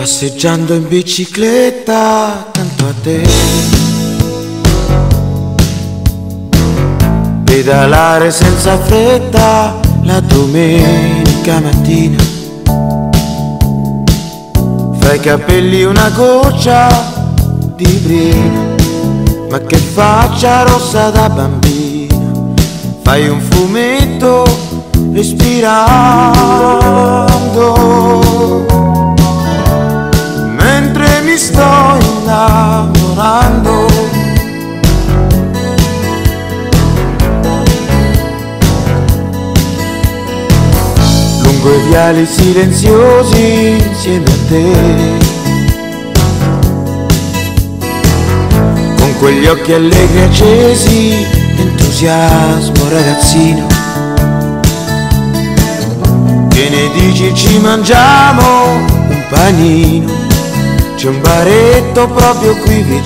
Passeggiando in bicicletta accanto a te. Pedalare senza fretta la domenica mattina. Fra i capelli una goccia di brina Ma che faccia rossa da bambina? Fai un fumetto respirando innamorando. Lungo i viali silenziosi insieme a te. Con quegli occhi allegri accesi, entusiasmo ragazzino. Che ne dici ci mangiamo un panino? C'è un baretto proprio qui vicino